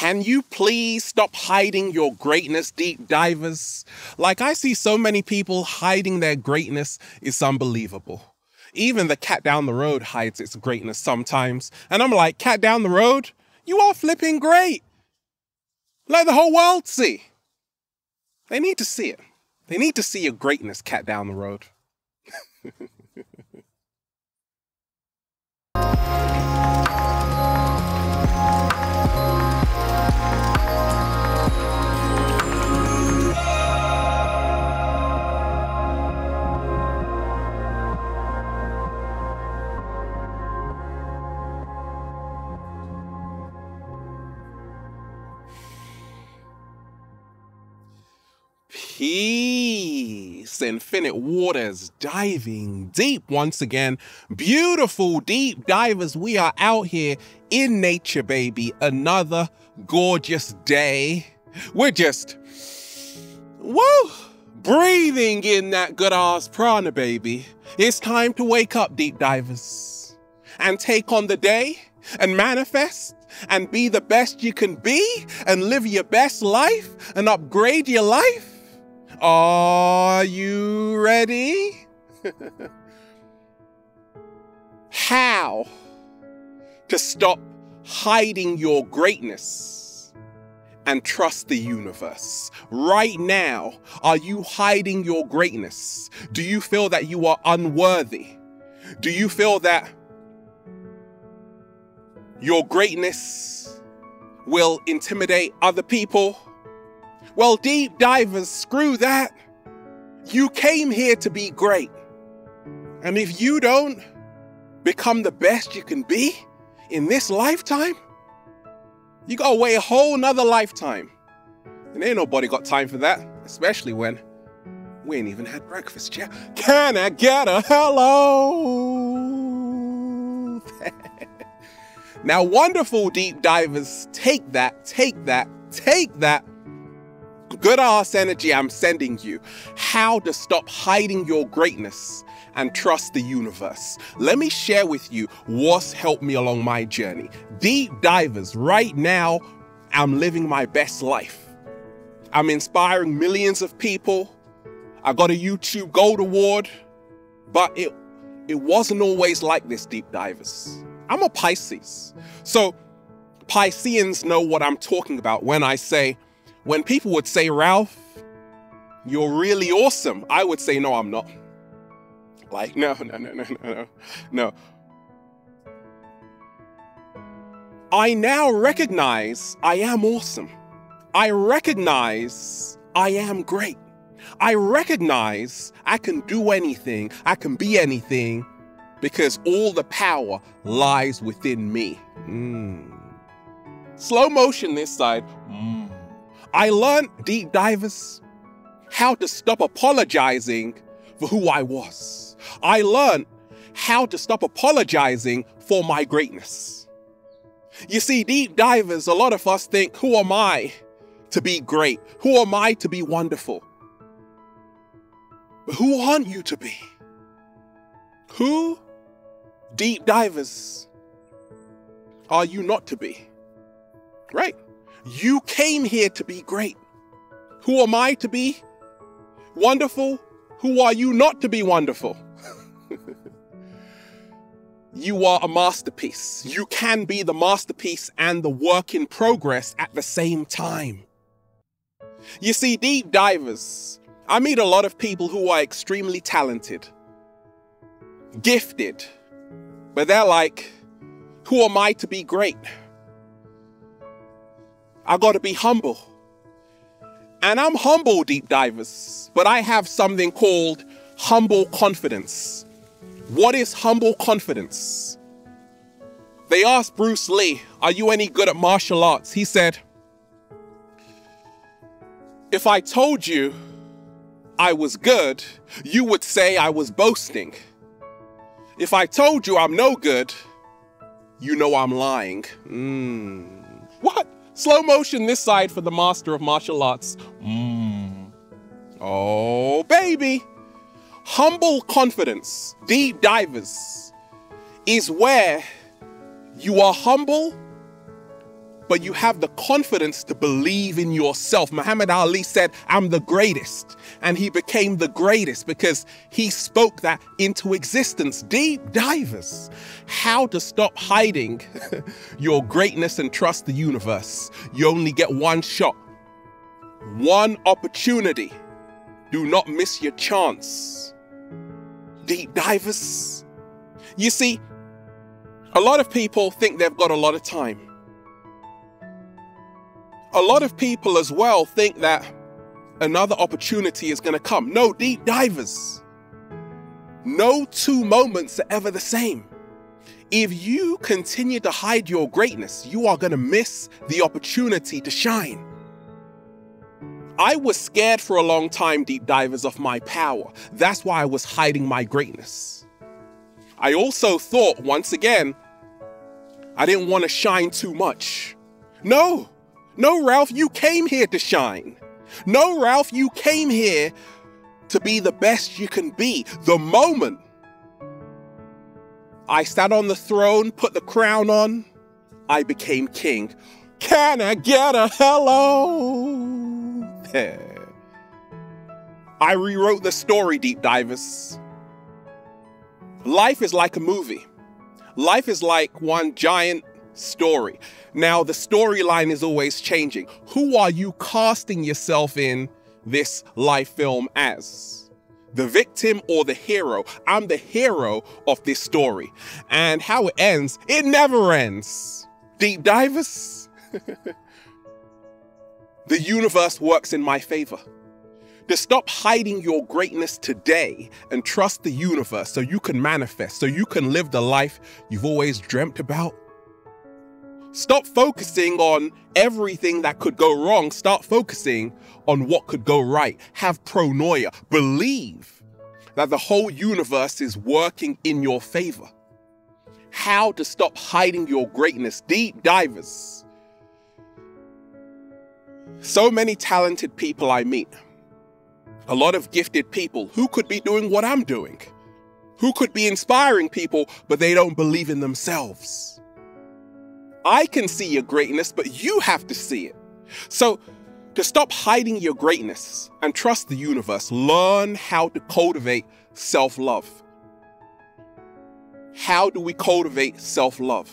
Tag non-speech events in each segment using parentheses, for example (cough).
Can you please stop hiding your greatness, deep divers? Like, I see so many people hiding their greatness, it's unbelievable. Even the cat down the road hides its greatness sometimes. And I'm like, cat down the road, you are flipping great. Let the whole world see. They need to see it. They need to see your greatness, cat down the road. (laughs) Infinite waters, diving deep once again. Beautiful deep divers, we are out here in nature, baby. Another gorgeous day. We're just, whoa, breathing in that good ass prana, baby. It's time to wake up, deep divers, and take on the day and manifest and be the best you can be and live your best life and upgrade your life are you ready? (laughs) How to stop hiding your greatness and trust the universe. Right now, are you hiding your greatness? Do you feel that you are unworthy? Do you feel that your greatness will intimidate other people? Well, deep divers, screw that. You came here to be great. And if you don't become the best you can be in this lifetime, you gotta wait a whole nother lifetime. And ain't nobody got time for that, especially when we ain't even had breakfast yet. Can I get a hello? (laughs) now, wonderful deep divers, take that, take that, take that good ass energy I'm sending you, how to stop hiding your greatness and trust the universe. Let me share with you what's helped me along my journey. Deep divers, right now, I'm living my best life. I'm inspiring millions of people. I got a YouTube Gold Award, but it it wasn't always like this, deep divers. I'm a Pisces. So Pisceans know what I'm talking about when I say when people would say, Ralph, you're really awesome, I would say, no, I'm not. Like, no, no, no, no, no, no, no. I now recognize I am awesome. I recognize I am great. I recognize I can do anything, I can be anything because all the power lies within me. Mm. Slow motion this side. I learned, deep divers, how to stop apologizing for who I was. I learned how to stop apologizing for my greatness. You see, deep divers, a lot of us think, who am I to be great? Who am I to be wonderful? But who aren't you to be? Who, deep divers, are you not to be? Right? You came here to be great. Who am I to be wonderful? Who are you not to be wonderful? (laughs) you are a masterpiece. You can be the masterpiece and the work in progress at the same time. You see, deep divers, I meet a lot of people who are extremely talented, gifted, but they're like, who am I to be great? I got to be humble. And I'm humble, deep divers, but I have something called humble confidence. What is humble confidence? They asked Bruce Lee, Are you any good at martial arts? He said, If I told you I was good, you would say I was boasting. If I told you I'm no good, you know I'm lying. Mm. What? Slow motion this side for the master of martial arts. Mm. Oh, baby. Humble confidence, deep divers, is where you are humble but you have the confidence to believe in yourself. Muhammad Ali said, I'm the greatest. And he became the greatest because he spoke that into existence. Deep divers, how to stop hiding (laughs) your greatness and trust the universe. You only get one shot, one opportunity. Do not miss your chance. Deep divers. You see, a lot of people think they've got a lot of time. A lot of people as well think that another opportunity is going to come. No, deep divers. No two moments are ever the same. If you continue to hide your greatness, you are going to miss the opportunity to shine. I was scared for a long time, deep divers, of my power. That's why I was hiding my greatness. I also thought, once again, I didn't want to shine too much. No, no, Ralph, you came here to shine. No, Ralph, you came here to be the best you can be. The moment I sat on the throne, put the crown on, I became king. Can I get a hello? I rewrote the story, deep divers. Life is like a movie. Life is like one giant story. Now, the storyline is always changing. Who are you casting yourself in this life film as? The victim or the hero? I'm the hero of this story. And how it ends, it never ends. Deep divers? (laughs) the universe works in my favor to stop hiding your greatness today and trust the universe so you can manifest, so you can live the life you've always dreamt about? Stop focusing on everything that could go wrong. Start focusing on what could go right. Have pronoia. Believe that the whole universe is working in your favor. How to stop hiding your greatness. Deep divers. So many talented people I meet a lot of gifted people who could be doing what I'm doing, who could be inspiring people, but they don't believe in themselves. I can see your greatness, but you have to see it. So, to stop hiding your greatness and trust the universe, learn how to cultivate self love. How do we cultivate self love?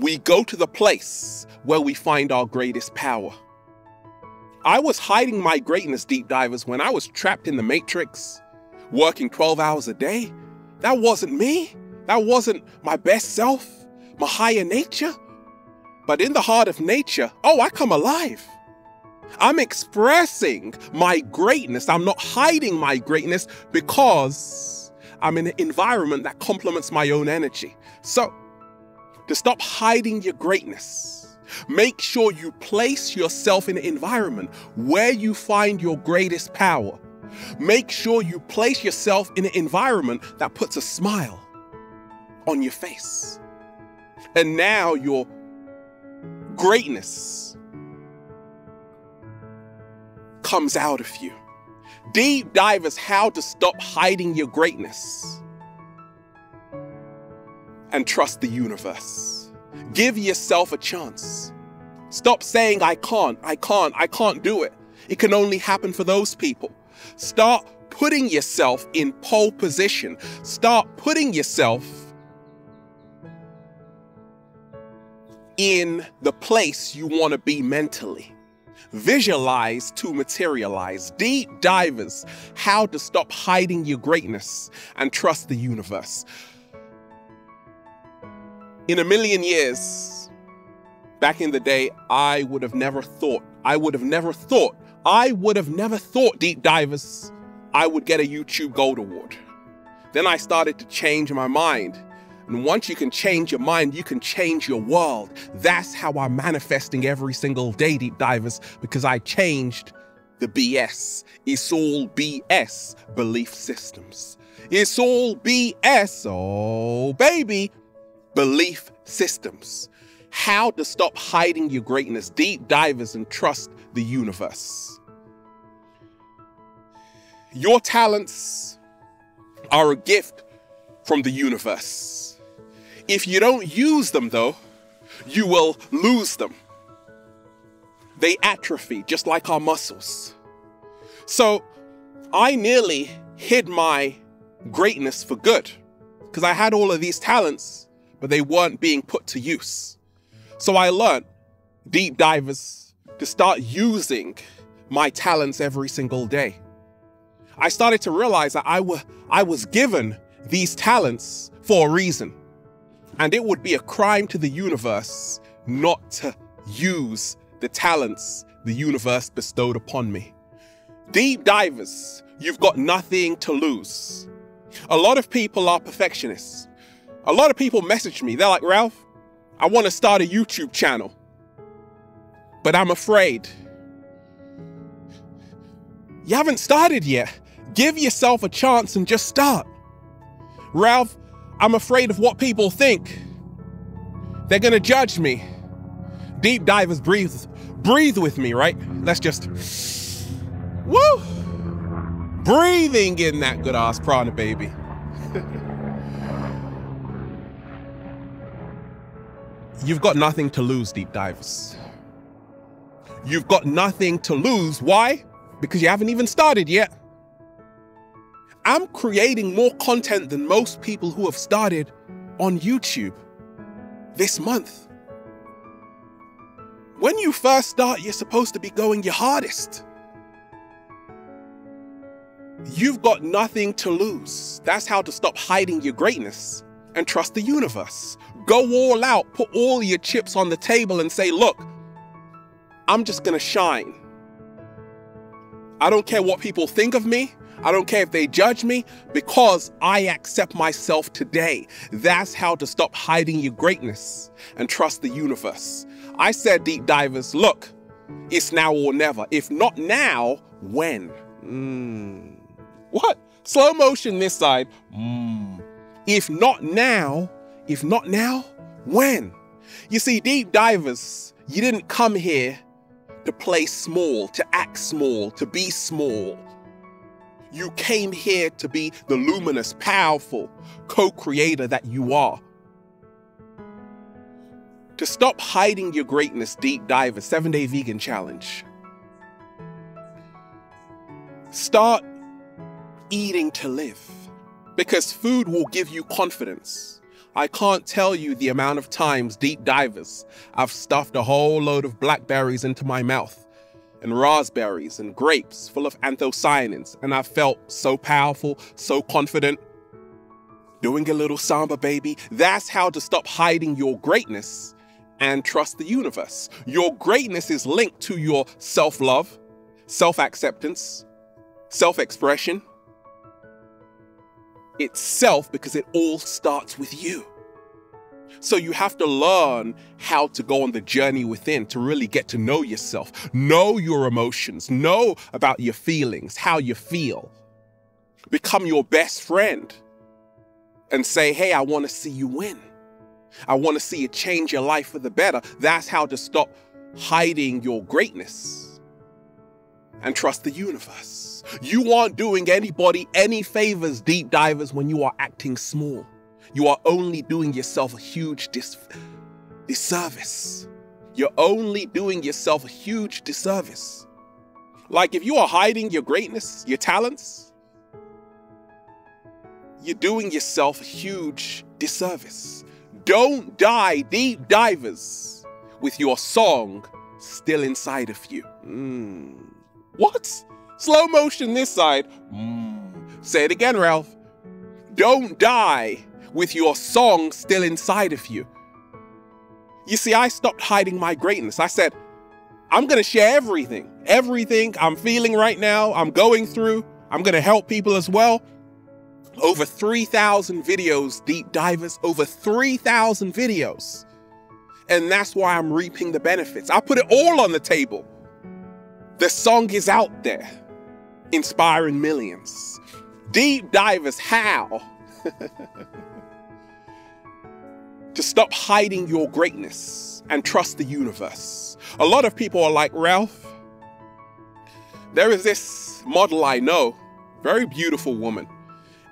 We go to the place where we find our greatest power. I was hiding my greatness, deep divers, when I was trapped in the matrix, working 12 hours a day. That wasn't me. That wasn't my best self, my higher nature. But in the heart of nature, oh, I come alive. I'm expressing my greatness. I'm not hiding my greatness because I'm in an environment that complements my own energy. So, to stop hiding your greatness, Make sure you place yourself in an environment where you find your greatest power. Make sure you place yourself in an environment that puts a smile on your face. And now your greatness comes out of you. Deep dive is how to stop hiding your greatness and trust the universe. Give yourself a chance. Stop saying, I can't, I can't, I can't do it. It can only happen for those people. Start putting yourself in pole position. Start putting yourself in the place you want to be mentally. Visualize to materialize. Deep divers, how to stop hiding your greatness and trust the universe. In a million years, back in the day, I would have never thought, I would have never thought, I would have never thought, deep divers, I would get a YouTube Gold Award. Then I started to change my mind. And once you can change your mind, you can change your world. That's how I'm manifesting every single day, deep divers, because I changed the BS. It's all BS belief systems. It's all BS. Oh, baby belief systems, how to stop hiding your greatness, deep divers, and trust the universe. Your talents are a gift from the universe. If you don't use them, though, you will lose them. they atrophy just like our muscles. So I nearly hid my greatness for good because I had all of these talents, but they weren't being put to use. So I learned, deep divers, to start using my talents every single day. I started to realize that I, I was given these talents for a reason. And it would be a crime to the universe not to use the talents the universe bestowed upon me. Deep divers, you've got nothing to lose. A lot of people are perfectionists. A lot of people message me. They're like, Ralph, I want to start a YouTube channel, but I'm afraid. You haven't started yet. Give yourself a chance and just start. Ralph, I'm afraid of what people think. They're to judge me. Deep divers breathe breathe with me, right? Let's just woo breathing in that good ass prana baby. (laughs) You've got nothing to lose, deep divers. You've got nothing to lose. Why? Because you haven't even started yet. I'm creating more content than most people who have started on YouTube this month. When you first start, you're supposed to be going your hardest. You've got nothing to lose. That's how to stop hiding your greatness and trust the universe. Go all out, put all your chips on the table and say, look, I'm just gonna shine. I don't care what people think of me. I don't care if they judge me because I accept myself today. That's how to stop hiding your greatness and trust the universe. I said, deep divers, look, it's now or never. If not now, when? Mm. What? Slow motion this side. Mm. If not now, if not now, when? You see, deep divers, you didn't come here to play small, to act small, to be small. You came here to be the luminous, powerful co creator that you are. To stop hiding your greatness, deep dive a seven day vegan challenge. Start eating to live because food will give you confidence. I can't tell you the amount of times, deep divers, I've stuffed a whole load of blackberries into my mouth and raspberries and grapes full of anthocyanins, and I felt so powerful, so confident. Doing a little samba, baby. That's how to stop hiding your greatness and trust the universe. Your greatness is linked to your self love, self acceptance, self expression, itself because it all starts with you. So you have to learn how to go on the journey within to really get to know yourself, know your emotions, know about your feelings, how you feel. Become your best friend and say, hey, I want to see you win. I want to see you change your life for the better. That's how to stop hiding your greatness and trust the universe. You aren't doing anybody any favors, deep divers, when you are acting small. You are only doing yourself a huge dis- disservice. You're only doing yourself a huge disservice. Like if you are hiding your greatness, your talents, you're doing yourself a huge disservice. Don't die, deep divers, with your song still inside of you. Mm. What? Slow motion this side. Mm. Say it again, Ralph. Don't die with your song still inside of you. You see, I stopped hiding my greatness. I said, I'm going to share everything, everything I'm feeling right now, I'm going through. I'm going to help people as well. Over 3,000 videos, deep divers, over 3,000 videos. And that's why I'm reaping the benefits. I put it all on the table. The song is out there inspiring millions. Deep divers, how? (laughs) to stop hiding your greatness and trust the universe. A lot of people are like, Ralph, there is this model I know, very beautiful woman,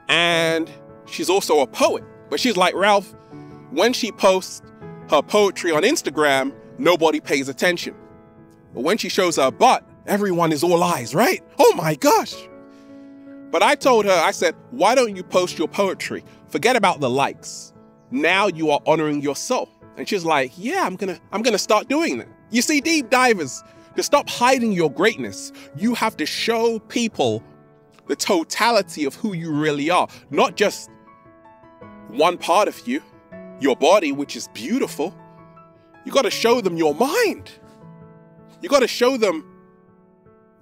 and she's also a poet. But she's like, Ralph, when she posts her poetry on Instagram, nobody pays attention. But when she shows her butt, everyone is all eyes, right? Oh my gosh. But I told her, I said, why don't you post your poetry? Forget about the likes. Now you are honoring your soul. And she's like, yeah, I'm gonna, I'm gonna start doing that. You see, deep divers, to stop hiding your greatness, you have to show people the totality of who you really are, not just one part of you, your body, which is beautiful. You got to show them your mind. You got to show them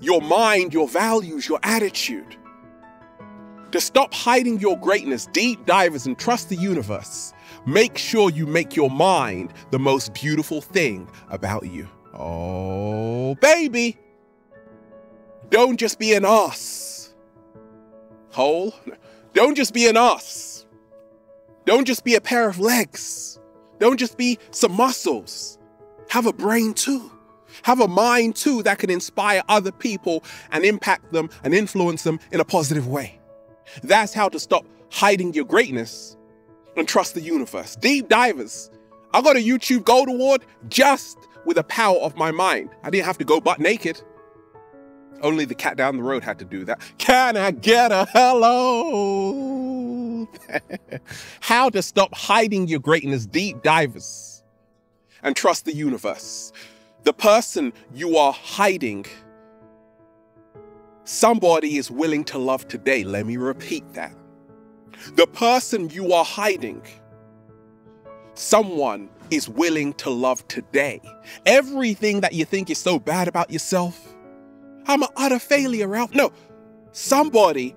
your mind, your values, your attitude. To stop hiding your greatness, deep divers and trust the universe. Make sure you make your mind the most beautiful thing about you. Oh, baby. Don't just be an ass. Hole. Don't just be an ass. Don't just be a pair of legs. Don't just be some muscles. Have a brain too. Have a mind too that can inspire other people and impact them and influence them in a positive way. That's how to stop hiding your greatness and trust the universe. Deep divers. I got a YouTube Gold Award just with the power of my mind. I didn't have to go butt naked. Only the cat down the road had to do that. Can I get a hello? (laughs) How to stop hiding your greatness, deep divers, and trust the universe. The person you are hiding, somebody is willing to love today. Let me repeat that. The person you are hiding, someone is willing to love today. Everything that you think is so bad about yourself, I'm an utter failure, Ralph. No, somebody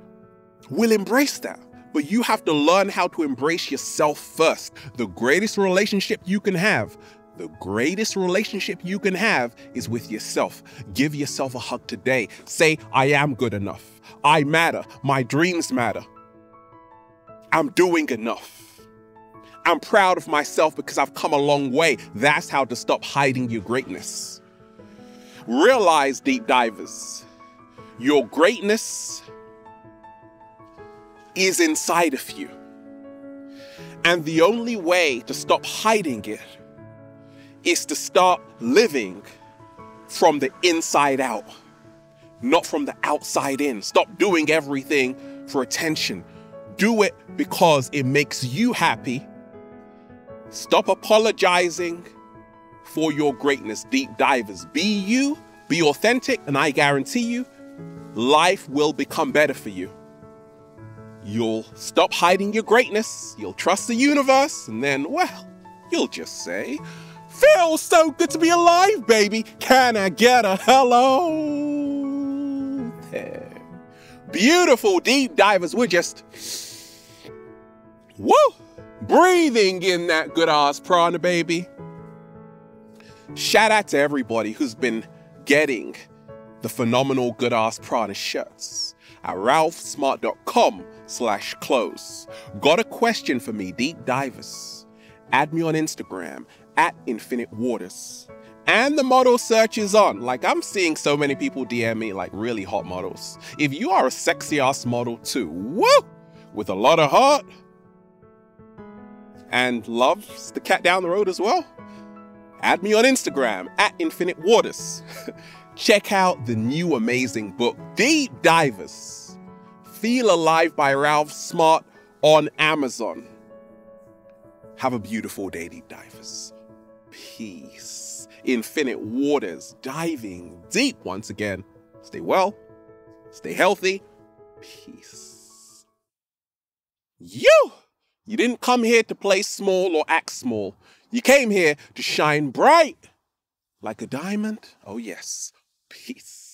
will embrace that. But you have to learn how to embrace yourself first. The greatest relationship you can have, the greatest relationship you can have is with yourself. Give yourself a hug today. Say, I am good enough. I matter. My dreams matter. I'm doing enough. I'm proud of myself because I've come a long way. That's how to stop hiding your greatness. Realize, deep divers, your greatness is inside of you. And the only way to stop hiding it is to start living from the inside out, not from the outside in. Stop doing everything for attention. Do it because it makes you happy Stop apologizing for your greatness, deep divers. Be you, be authentic, and I guarantee you, life will become better for you. You'll stop hiding your greatness, you'll trust the universe, and then, well, you'll just say, Feels so good to be alive, baby. Can I get a hello? There. Beautiful deep divers. We're just, woo! breathing in that good ass prana, baby. Shout out to everybody who's been getting the phenomenal good ass prana shirts at ralphsmart.com slash close. Got a question for me, deep divers? Add me on Instagram at infinite waters. And the model search is on. Like I'm seeing so many people DM me like really hot models. If you are a sexy ass model too, woo! With a lot of heart, and loves the cat down the road as well, add me on Instagram at Infinite Waters. (laughs) Check out the new amazing book, Deep Divers Feel Alive by Ralph Smart on Amazon. Have a beautiful day, Deep Divers. Peace. Infinite Waters, diving deep once again. Stay well, stay healthy. Peace. You! You didn't come here to play small or act small. You came here to shine bright like a diamond. Oh, yes. Peace.